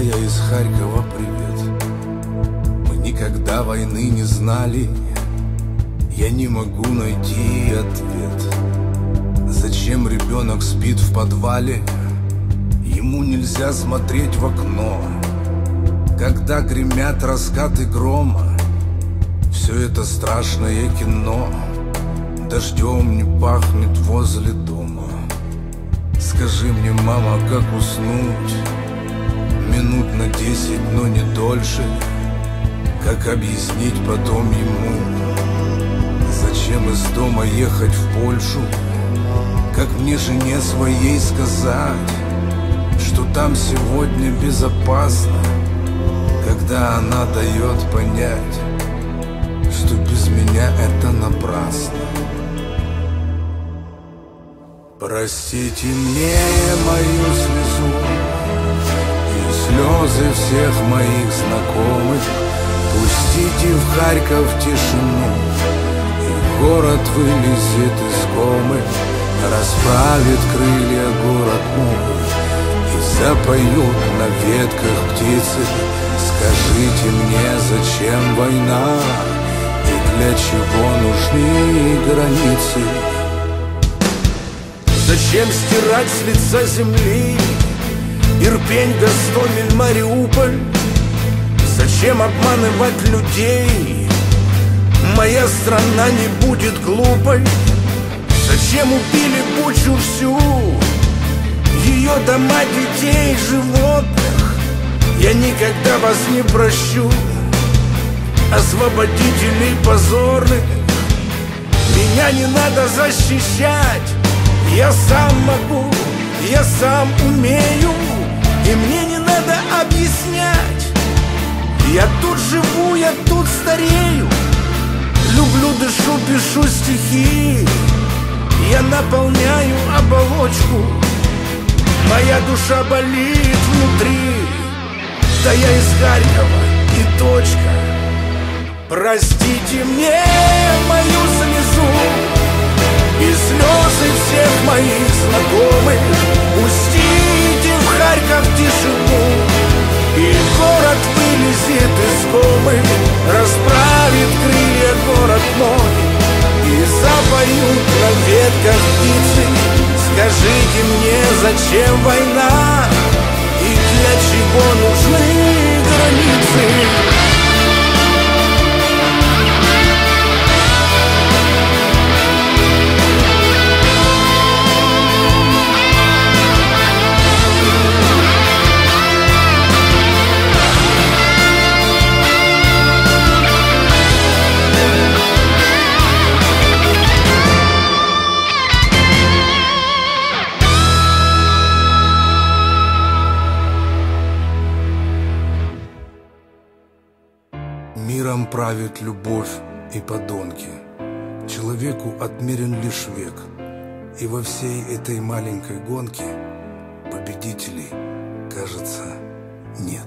я из Харькова, привет Мы никогда войны не знали. Я не могу найти ответ. Зачем ребенок спит в подвале? Ему нельзя смотреть в окно. Когда гремят раскаты грома Все это страшное кино. Дождем не пахнет возле дома. Скажи мне, мама, как уснуть? Минут на десять, но не дольше. Как объяснить потом ему? Зачем из дома ехать в Польшу? Как мне жене своей сказать, что там сегодня безопасно, когда она дает понять, что без меня это напрасно. Простите мне мою слезу слезы всех моих знакомых. Пустите в Харьков тишину, и город вылезет из комы, расправит крылья город мой, и запоют на ветках птицы. Скажите мне, зачем война и для чего нужны границы? Зачем стирать с лица земли Ирпень, Гастомель, Мариуполь. Зачем обманывать людей? Моя страна не будет глупой. Зачем убили Бучу всю? Ее дома, детей, животных. Я никогда вас не прощу. Освободителей позорных Меня не надо защищать. Я сам могу, я сам умею я тут старею. Люблю, дышу, пишу стихи. Я наполняю оболочку. Моя душа болит внутри. Да я из Харькова и точка. Простите мне мою слезу комы Расправит крылья город мой. И запоют на ветках птицы Скажите мне, зачем война? И для чего нужны Миром правит любовь и подонки. Человеку отмерен лишь век. И во всей этой маленькой гонке победителей, кажется, нет.